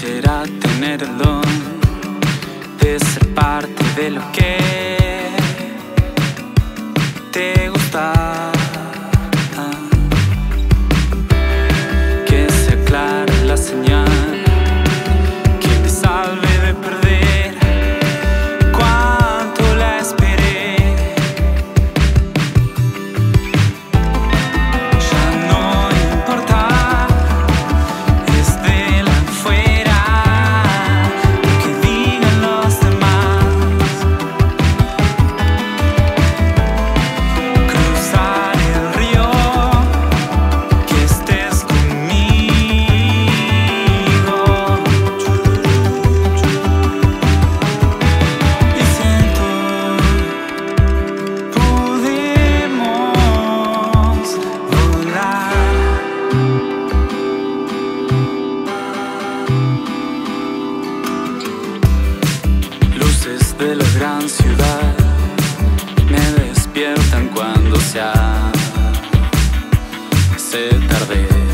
Será tener el don de ser parte de lo que te gusta. gran ciudad me despiertan cuando sea se tarde.